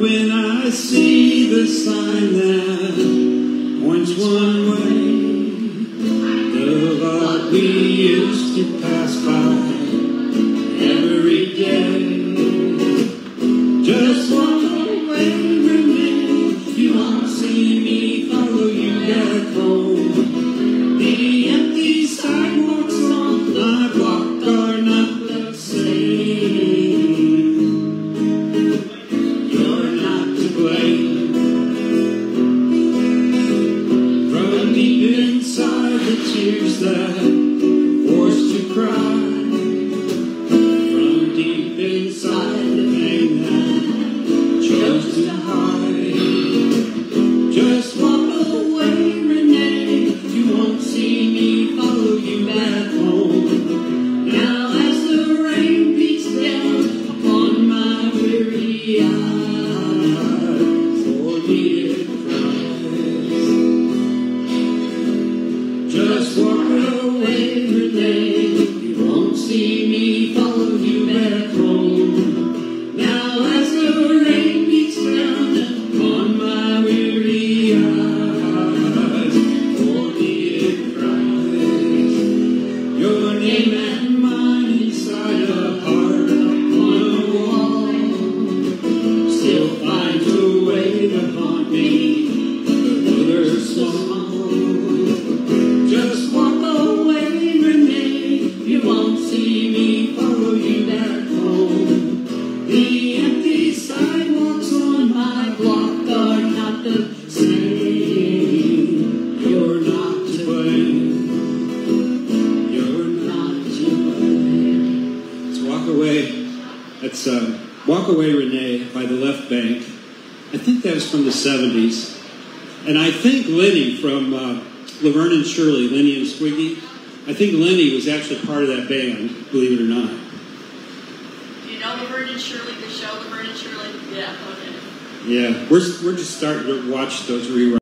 when I see the sign that points one way. The lot we used to pass by every day. Just inside the tears that forced you cry. Still finds a way to haunt me, whether small. Away. That's uh, Walk Away Renee by the Left Bank. I think that was from the 70s. And I think Lenny from uh, Laverne and Shirley, Lenny and Squiggy, I think Lenny was actually part of that band, believe it or not. Do you know Laverne and Shirley, the show Laverne and Shirley? Yeah, okay. Yeah, we're, we're just starting to watch those reruns.